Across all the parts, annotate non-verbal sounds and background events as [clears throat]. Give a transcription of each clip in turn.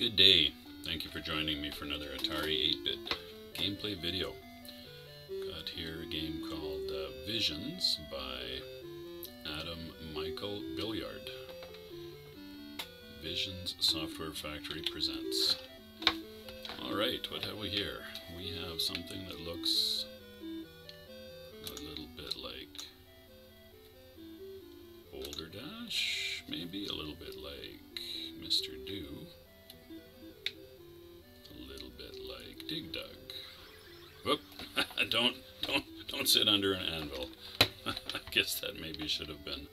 Good day. Thank you for joining me for another Atari 8-bit gameplay video. Got here a game called uh, Visions by Adam Michael Billyard. Visions Software Factory presents. Alright, what have we here? We have something that looks don't, don't, don't sit under an anvil. [laughs] I guess that maybe should have been.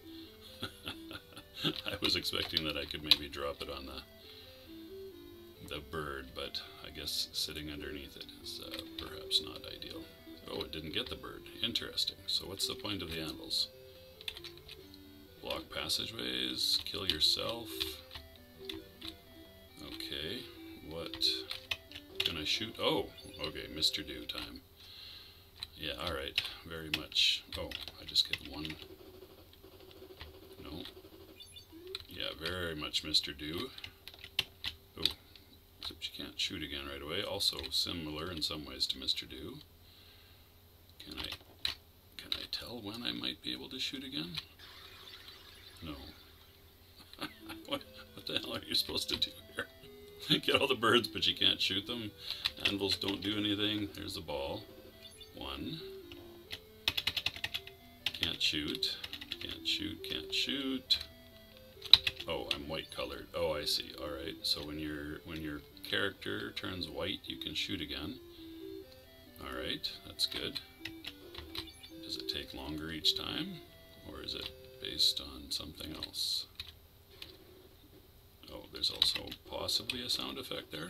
[laughs] I was expecting that I could maybe drop it on the the bird, but I guess sitting underneath it is uh, perhaps not ideal. Oh, it didn't get the bird. Interesting. So what's the point of the anvils? Block passageways, kill yourself. Okay, what can I shoot? Oh, okay, Mr. Do time. Yeah, alright, very much. Oh, I just get one. No. Yeah, very much Mr. Do. Oh, except you can't shoot again right away. Also similar in some ways to Mr. Do. Can I, can I tell when I might be able to shoot again? No. [laughs] what, what the hell are you supposed to do here? [laughs] Get all the birds, but you can't shoot them. Anvils don't do anything. There's the ball. Can't shoot. Can't shoot. Can't shoot. Oh, I'm white colored. Oh, I see. All right. So when your when your character turns white, you can shoot again. All right. That's good. Does it take longer each time, or is it based on something else. Oh, there's also possibly a sound effect there.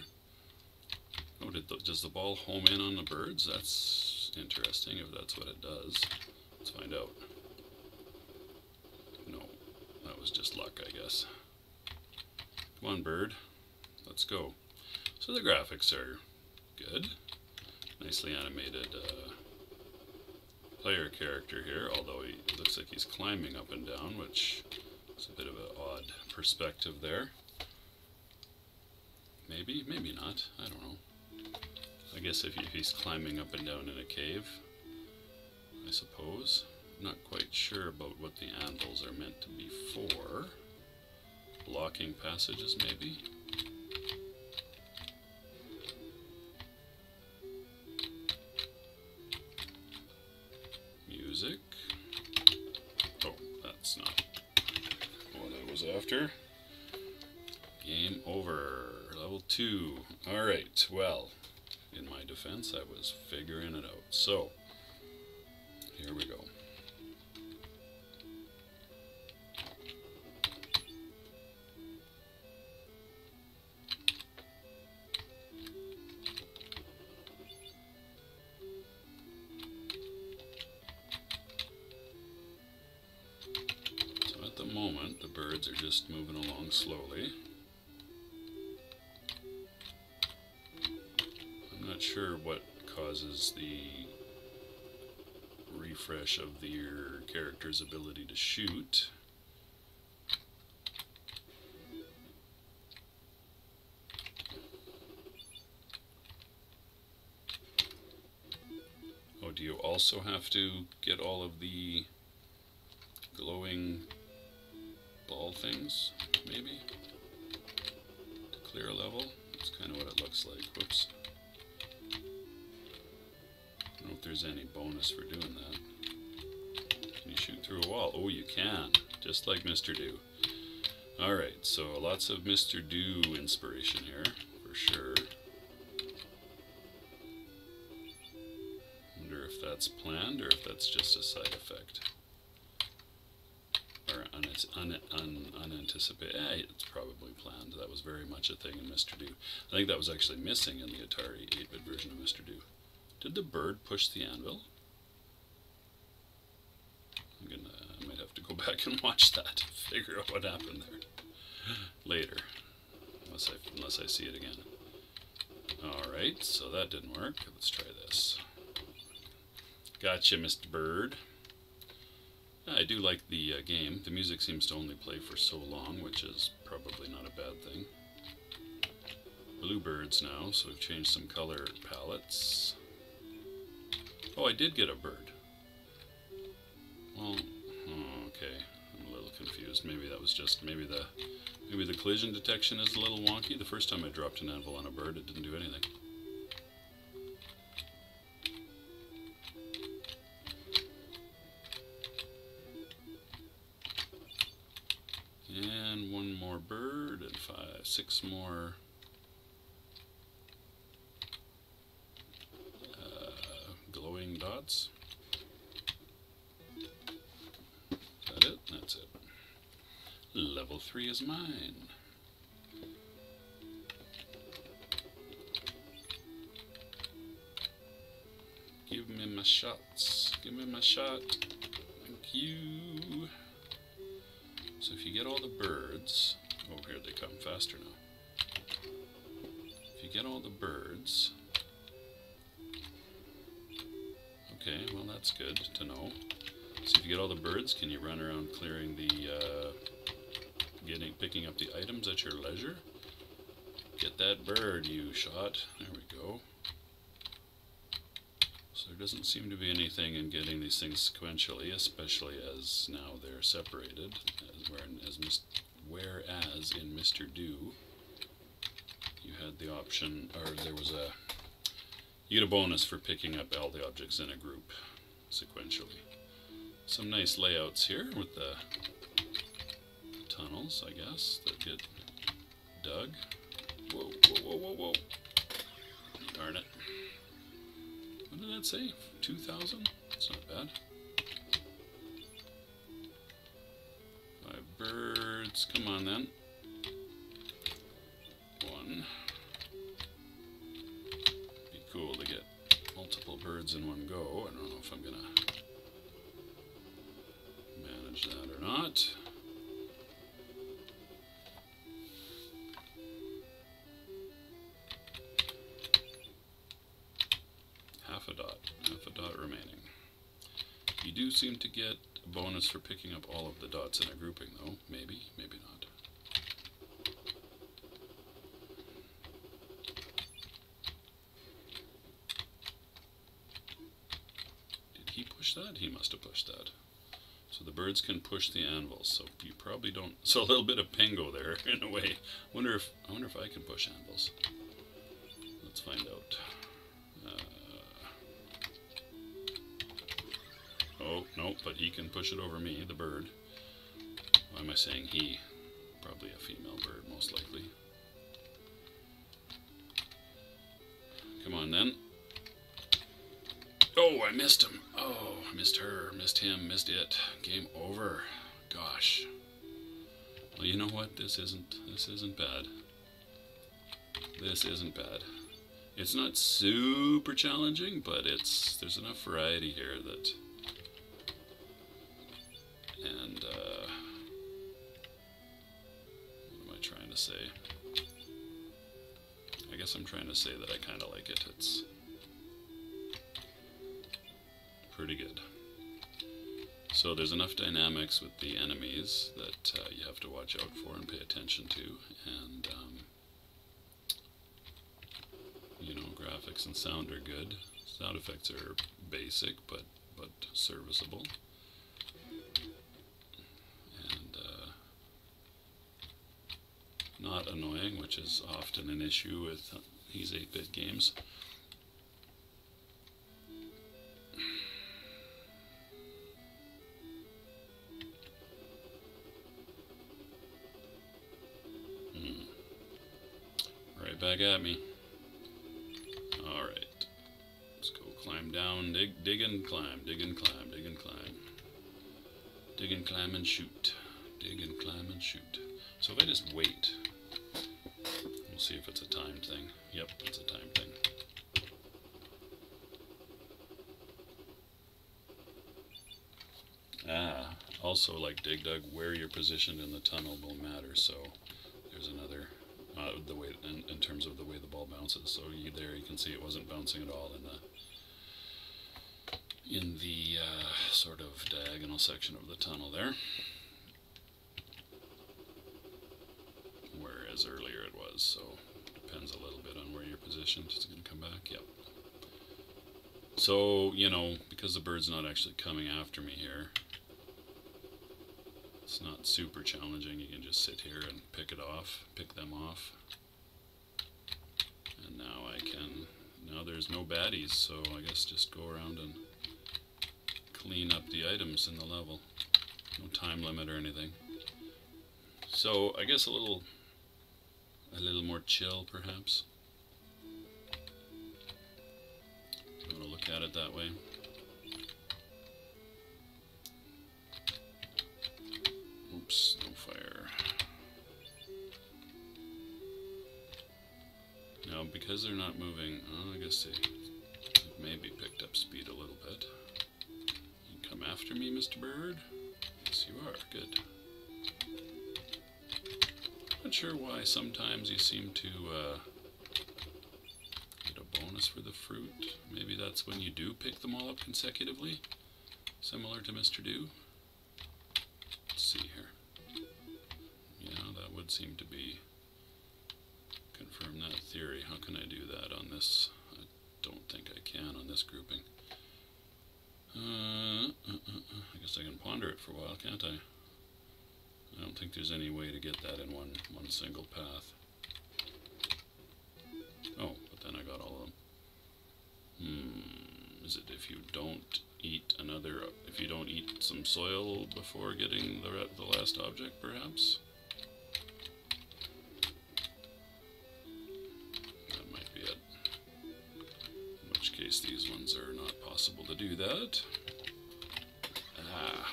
Oh, the, does the ball home in on the birds? That's interesting if that's what it does. Let's find out. No, that was just luck, I guess. Come on, bird. Let's go. So the graphics are good. Nicely animated uh, player character here, although he looks like he's climbing up and down, which is a bit of an odd perspective there. Maybe, maybe not, I don't know. I guess if, he's climbing up and down in a cave, I suppose. not quite sure about what the anvils are meant to be for. Blocking passages, maybe? Defense, I was figuring it out. So, here we go. So at the moment, the birds are just moving along slowly. Causes the refresh of the, your character's ability to shoot. Oh, do you also have to get all of the glowing ball things, maybe, to clear level. That's kind of what it looks like. Whoops. If there's any bonus for doing that. Can you shoot through a wall? Oh, you can, just like Mr. Do. Alright, so lots of Mr. Do inspiration here, for sure. Wonder if that's planned or if that's just a side effect un, un, unanticipated. Eh, it's probably planned. That was very much a thing in Mr. Do. I think that was actually missing in the Atari 8-bit version of Mr. Do. Did the bird push the anvil? I'm gonna, I might have to go [laughs] back and watch that figure out what happened there later, unless I, unless I see it again. Alright, so that didn't work. Let's try this. Gotcha, Mr. Bird. I do like the uh, game. The music seems to only play for so long, which is probably not a bad thing. bluebirds now, so we've changed some color palettes. Oh, I did get a bird. Well, oh, okay. I'm a little confused. Maybe that was just maybe the maybe the collision detection is a little wonky. The first time I dropped an anvil on a bird, it didn't do anything. And one more bird and five, six more uh, dots. Is that it? That's it. Level three is mine. Give me my shots. Give me my shot. Thank you. So if you get all the birds, oh here they come faster now. If you get all the birds, okay, well that's good to know. So if you get all the birds, can you run around clearing the, uh, getting, picking up the items at your leisure? Get that bird you shot. There we go. So there doesn't seem to be anything in getting these things sequentially, especially as now they're separated, as, where, as whereas in Mr. Do, you had the option, or there was a, you get a bonus for picking up all the objects in a group sequentially. Some nice layouts here with the tunnels, I guess, that get dug. Whoa, whoa, whoa, whoa, whoa. Darn it. What did that say? 2,000? That's not bad. Five birds. Come on then. Birds in one go. I don't know if I'm gonna manage that or not. half a dot, half a dot remaining. You do seem to get a bonus for picking up all of the dots in a grouping though, maybe, maybe not. Did he push that? He must have pushed that. So the birds can push the anvils, so you probably don't, [laughs] so a little bit of Pengo there [laughs] in a way. Wonder if, I wonder if I can push anvils. Let's find out. Uh, oh, no, but he can push it over me, the bird. Why am I saying he? Probably a female bird, most likely. Oh, I missed him. Oh, missed her, missed him, missed it. Game over. Gosh. Well, you know what? This isn't, this isn't bad. This isn't bad. It's not super challenging, but it's, there's enough variety here that and uh, what am I trying to say? I guess I'm trying to say that I kind of like it. It's pretty good. So there's enough dynamics with the enemies that uh, you have to watch out for and pay attention to, and um, you know, graphics and sound are good. Sound effects are basic, but but serviceable. And not annoying, which is often an issue with these 8-bit games. Right back at me. Alright. Let's go climb down, dig, dig and climb, dig and climb, dig and climb. Dig and climb and shoot. Dig and climb and shoot. So if I just wait, we'll see if it's a timed thing. Yep, it's a timed thing. Ah, also like Dig Dug, where you're positioned in the tunnel will matter. So the way in, in, terms of the way the ball bounces. So you, there you can see it wasn't bouncing at all in the in the uh, sort of diagonal section of the tunnel there. Whereas earlier it was, so depends a little bit on where you're positioned. Is it going to come back? Yep. So, you know, because the bird's not actually coming after me here, it's not super challenging. You can just sit here and pick it off, pick them off. And now I can, now there's no baddies, so I guess just go around and clean up the items in the level. No time limit or anything. So I guess a little, a little more chill perhaps. You want to look at it that way. Because they're not moving, oh, I guess they maybe picked up speed a little bit. You come after me, Mr. Bird? Yes, you are. Good. Not sure why sometimes you seem to uh, get a bonus for the fruit. Maybe that's when you do pick them all up consecutively, similar to Mr. Do. Let's see here. Yeah, that would seem to be confirm that theory. How can I do that on this? I don't think I can on this grouping. Uh, uh, uh, uh, I guess I can ponder it for a while, can't I? I don't think there's any way to get that in one one single path. Oh, but then I got all of them. Hmm, is it if you don't eat another, if you don't eat some soil before getting the, the last object, perhaps? That. Ah.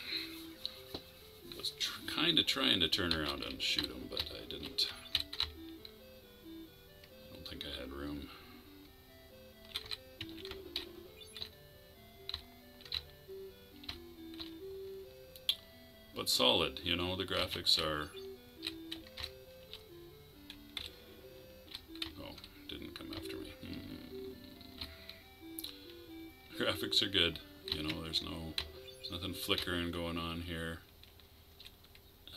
Was kind of trying to turn around and shoot him, but I didn't. I don't think I had room. But solid, you know, the graphics are. Oh, didn't come after me. Hmm. Graphics are good, flickering going on here.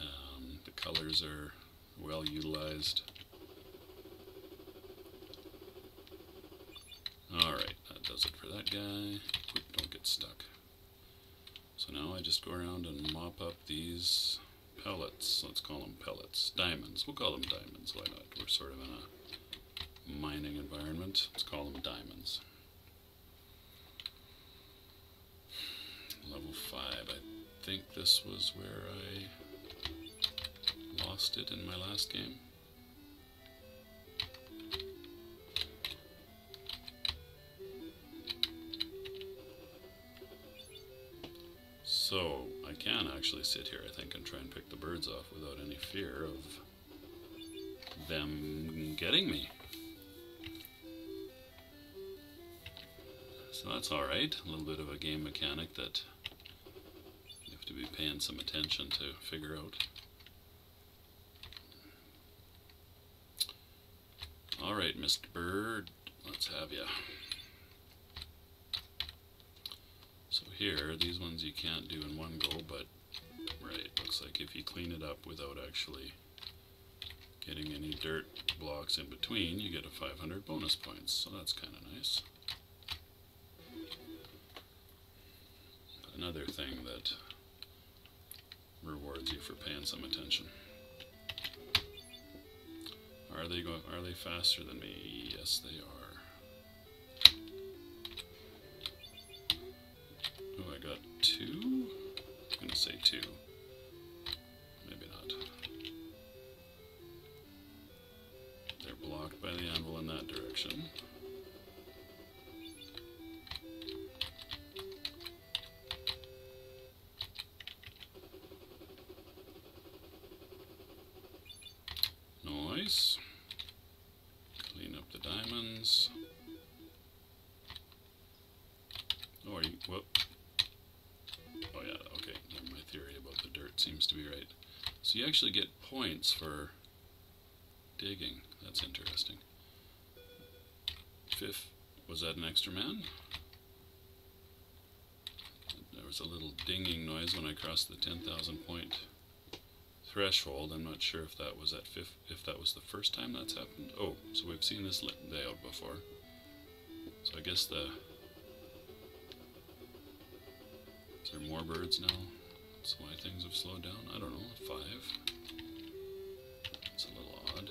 Um, the colors are well utilized. Alright, that does it for that guy. Don't get stuck. So now I just go around and mop up these pellets. Let's call them pellets. Diamonds. We'll call them diamonds. Why not? We're sort of in a mining environment. Let's call them diamonds. Level 5. I think this was where I lost it in my last game. So, I can actually sit here, I think, and try and pick the birds off without any fear of them getting me. So that's alright. A little bit of a game mechanic that be paying some attention to figure out. Alright, Mr. Bird, let's have you. So here, these ones you can't do in one go, but right, looks like if you clean it up without actually getting any dirt blocks in between, you get a 500 bonus points, so that's kind of nice. Another thing that rewards you for paying some attention. Are they going? Are they faster than me? Yes, they are. You, whoop. Oh yeah, okay, my theory about the dirt seems to be right. So you actually get points for digging. That's interesting. Fifth, was that an extra man? There was a little dinging noise when I crossed the 10,000 point threshold. I'm not sure if that was at fifth, if that was the first time that's happened. Oh, so we've seen this layout before. So I guess the is there more birds now? That's why things have slowed down. I don't know. Five. It's a little odd.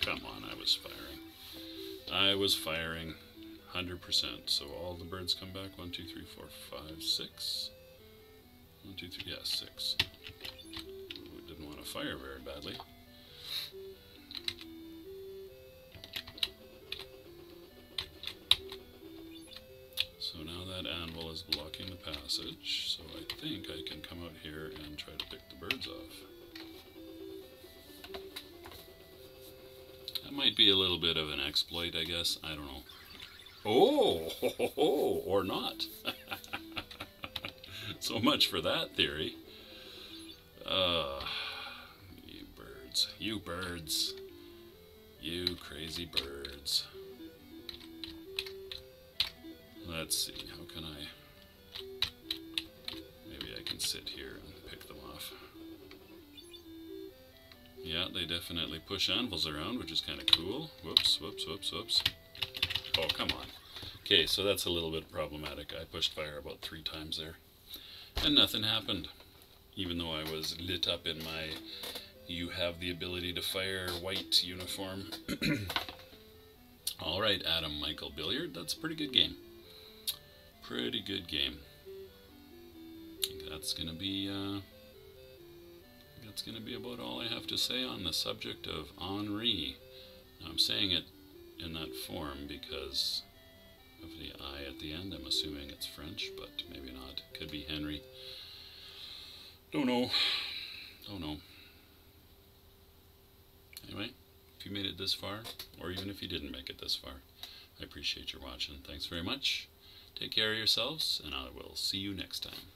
Come on, I was firing. I was firing 100%. So all the birds come back. One, two, three, four, five, six. One, two, three, yeah, six. Ooh, didn't want to fire very badly. Is blocking the passage, so I think I can come out here and try to pick the birds off. That might be a little bit of an exploit, I guess. I don't know. Oh, ho, ho, ho, or not. [laughs] so much for that theory. Uh, you birds. You birds. You crazy birds. Let's see, can I... Maybe I can sit here and pick them off. Yeah, they definitely push anvils around, which is kind of cool. Whoops, whoops, whoops, whoops. Oh, come on. Okay, so that's a little bit problematic. I pushed fire about three times there. And nothing happened. Even though I was lit up in my you have the ability to fire white uniform. [clears throat] All right, Adam Michael Billyard. That's a pretty good game. Pretty good game. I think that's gonna be uh, that's gonna be about all I have to say on the subject of Henri. Now, I'm saying it in that form because of the I at the end. I'm assuming it's French, but maybe not. Could be Henry. Don't know. Don't know. Anyway, if you made it this far, or even if you didn't make it this far, I appreciate your watching. Thanks very much. Take care of yourselves, and I will see you next time.